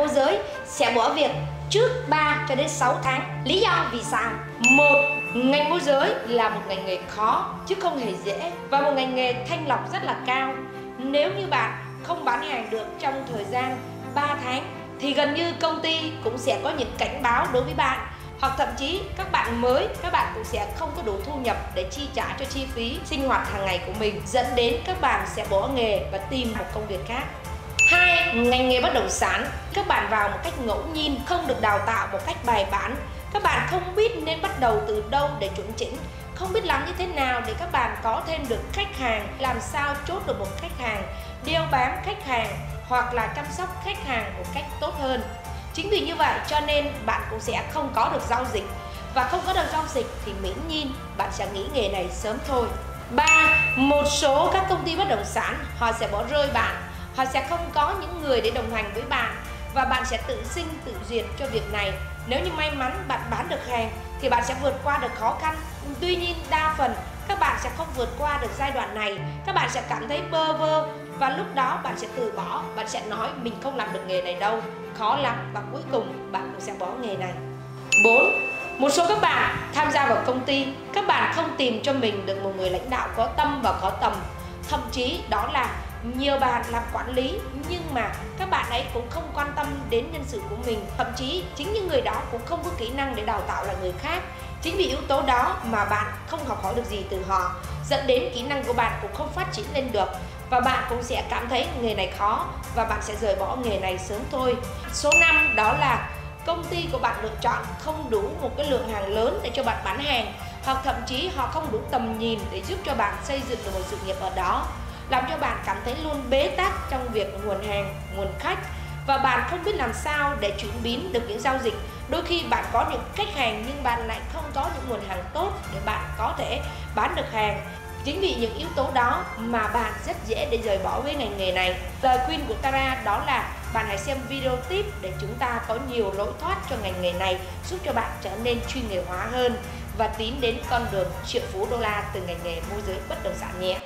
môi giới sẽ bỏ việc trước 3 cho đến 6 tháng. Lý do vì sao? Một, ngành môi giới là một ngành nghề khó chứ không hề dễ và một ngành nghề thanh lọc rất là cao. Nếu như bạn không bán hàng được trong thời gian 3 tháng thì gần như công ty cũng sẽ có những cảnh báo đối với bạn hoặc thậm chí các bạn mới các bạn cũng sẽ không có đủ thu nhập để chi trả cho chi phí sinh hoạt hàng ngày của mình dẫn đến các bạn sẽ bỏ nghề và tìm một công việc khác ngành nghề bất động sản, các bạn vào một cách ngẫu nhiên, không được đào tạo một cách bài bản. Các bạn không biết nên bắt đầu từ đâu để chuẩn chỉnh, không biết làm như thế nào để các bạn có thêm được khách hàng, làm sao chốt được một khách hàng, đeo bám khách hàng hoặc là chăm sóc khách hàng một cách tốt hơn. Chính vì như vậy cho nên bạn cũng sẽ không có được giao dịch. Và không có được giao dịch thì miễn nhiên bạn sẽ nghỉ nghề này sớm thôi. Ba, một số các công ty bất động sản, họ sẽ bỏ rơi bạn họ sẽ không có những người để đồng hành với bạn và bạn sẽ tự sinh tự diệt cho việc này. Nếu như may mắn bạn bán được hàng thì bạn sẽ vượt qua được khó khăn. Tuy nhiên đa phần các bạn sẽ không vượt qua được giai đoạn này. Các bạn sẽ cảm thấy bơ vơ và lúc đó bạn sẽ từ bỏ. Bạn sẽ nói mình không làm được nghề này đâu. Khó lắm và cuối cùng bạn cũng sẽ bỏ nghề này. 4. Một số các bạn tham gia vào công ty, các bạn không tìm cho mình được một người lãnh đạo có tâm và có tầm. Thậm chí đó là nhiều bạn làm quản lý, nhưng mà các bạn ấy cũng không quan tâm đến nhân sự của mình. Thậm chí, chính những người đó cũng không có kỹ năng để đào tạo là người khác. Chính vì yếu tố đó mà bạn không học hỏi được gì từ họ. Dẫn đến kỹ năng của bạn cũng không phát triển lên được. Và bạn cũng sẽ cảm thấy nghề này khó và bạn sẽ rời bỏ nghề này sớm thôi. Số 5 đó là công ty của bạn lựa chọn không đủ một cái lượng hàng lớn để cho bạn bán hàng, hoặc thậm chí họ không đủ tầm nhìn để giúp cho bạn xây dựng được một sự nghiệp ở đó làm cho bạn cảm thấy luôn bế tắc trong việc nguồn hàng, nguồn khách và bạn không biết làm sao để chuyển biến được những giao dịch. Đôi khi bạn có những khách hàng nhưng bạn lại không có những nguồn hàng tốt để bạn có thể bán được hàng. Chính vì những yếu tố đó mà bạn rất dễ để rời bỏ với ngành nghề này. Lời khuyên của Tara đó là bạn hãy xem video tiếp để chúng ta có nhiều lối thoát cho ngành nghề này giúp cho bạn trở nên chuyên nghiệp hóa hơn và tiến đến con đường triệu phú đô la từ ngành nghề môi giới bất động sản nhé.